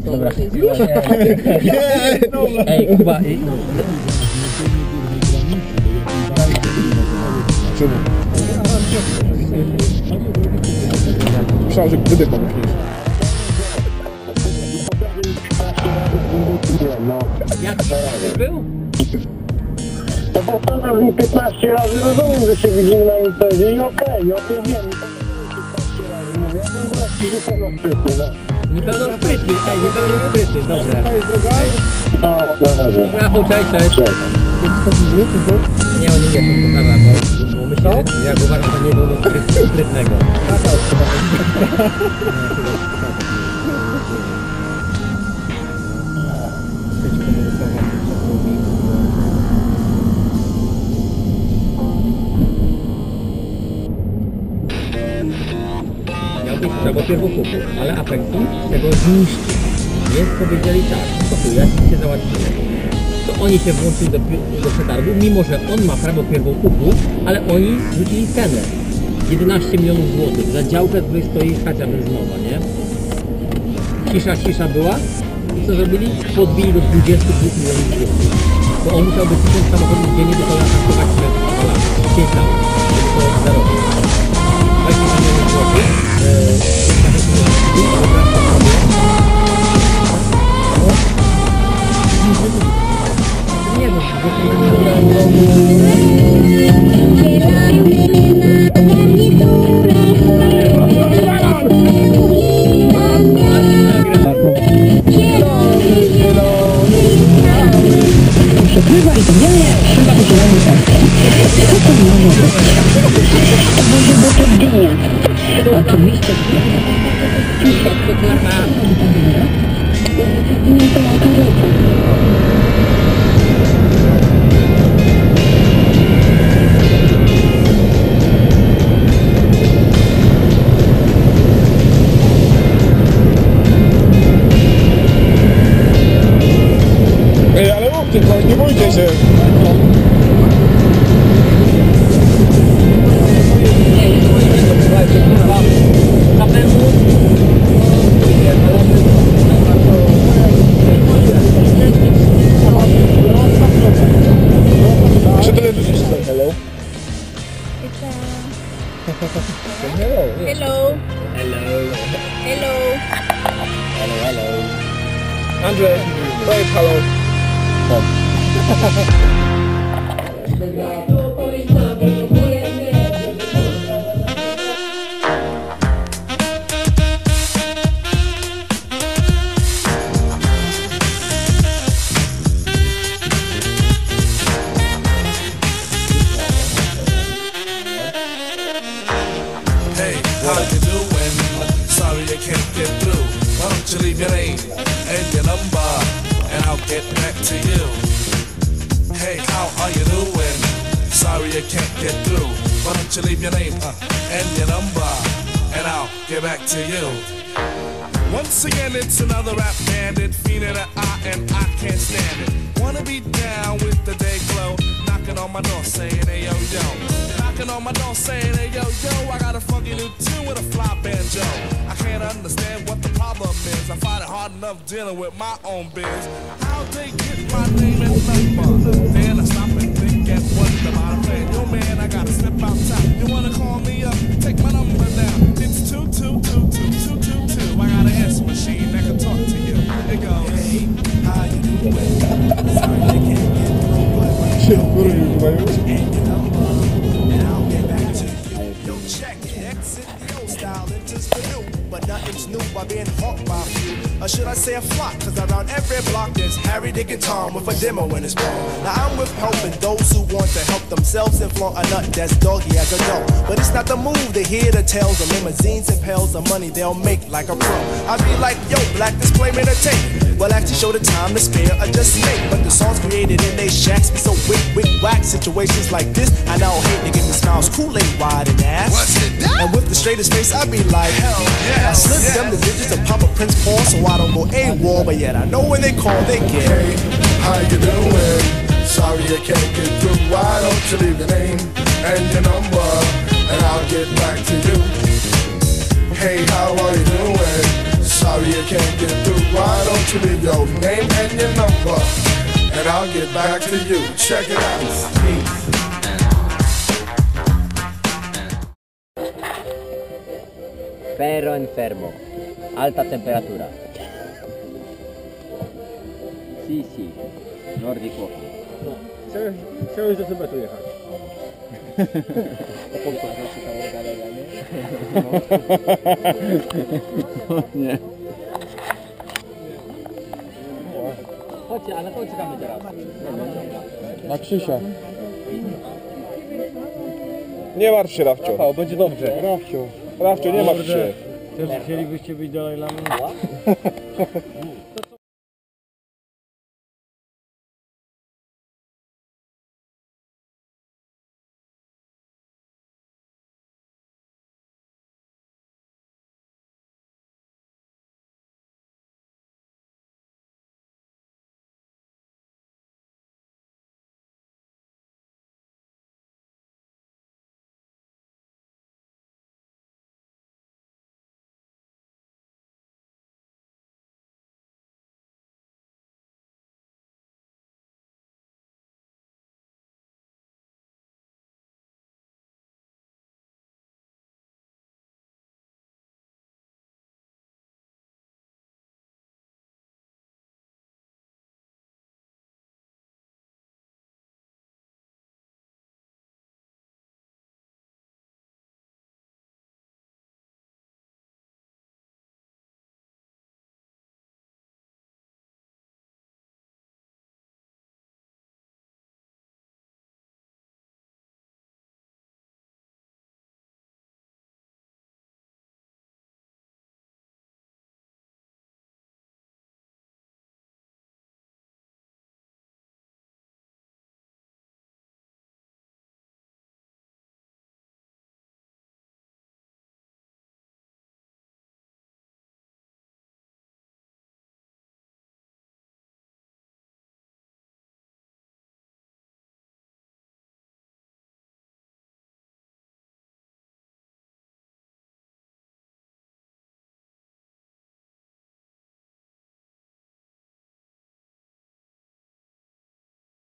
Dobra. Ej, Kuba, ej, Czemu? Myślałem, że wydech mam jak to był? Bo powtarzam mi 15 razy, rozumiem, że się widzimy na imprezie i okej, o tym wiem. 15 razy mówię, ja bym właśnie rzucał na szczyty, no. Niepełnosprytny, ej, niepełnosprytny, dobra. No, na razie. Rafał, cześć, cześć. Nie, oni nie są, dobra, bo, bo myślę, że jak uważam, to nie było spryt- sprytnego. Miał być prawo ale Apexu tego zniszczył. Więc powiedzieli tak, to jak się załatwimy. To oni się włączyli do, do przetargu, mimo że on ma prawo pierwokupu, ale oni rzucili cenę. 11 milionów złotych za działkę, w której stoi stacja benzynowa, nie? Cisza, cisza była. I co zrobili? Podbili do 22 milionów złotych. Bo on musiałby 1000 samochodów dziennie do koła tankować przez 2 lata. 5 lat. Żeby to zarobić. for me to jeszcze tak, hello. Hello. Hello. Hello. Hello. Andrzej, powiedz hello. Hey, leave your name and your number, and I'll get back to you. Hey, how are you doing? Sorry I can't get through. Why don't you leave your name uh, and your number, and I'll get back to you. Once again, it's another rap bandit, fiending an eye, and I can't stand it. Wanna be down with the day glow, knocking on my door saying, hey yo yo. Knocking on my door saying, hey yo yo, I got a funky new tune with a fly banjo. I can't understand what the problem is. I find it hard enough dealing with my own biz. How'd they get my name and number? Then I stop and think and wonder about a plan. Yo man, I gotta step outside. You wanna call me up? Take my number down. It's two two two two two two two. I got an answer machine that can talk to you. It goes. Hey, how you doing? Sorry, I can't get through, but Się wkurwił chyba being hawked by. Or should I say a flock? Cause around every block there's Harry, Dick, and Tom with a demo in his palm. Now I'm with helping those who want to help themselves and flaunt a nut that's doggy as a dog. But it's not the move to hear the tales of limousines and pails of money they'll make like a pro. I be like, yo, black display made a tape. Well, actually show the time to spare or just make. But the songs created in they shacks be so wick, wick, whack. Situations like this, I now hate to give me smiles, Kool-Aid wide and ass. What's it? And with the straightest face, I be like, hell yeah, I slip yeah. them the digits of Papa Prince Paul so I don't go AWOL. But yet I know when they call, they get. Hey, how you doing? Sorry I can't get through. Why don't you leave your name and your number, and I'll get back to you. Hey, how are you doing? Sorry I can't get through. Why don't you leave your name and your number, and I'll get back to you. Check it out. Ferro enfermo. Alta temperatura. Sì, sì. Nordic walking. Chciałeś, chciałeś do Tybetu jechać. Nie. Chodźcie, ale to czekamy teraz. Na Krzysia. Nie martw się, Rafcio. Rafał, będzie dobrze. Rafcio. Rafcio, nie martw się. Też chcielibyście być Dalaj Lamą?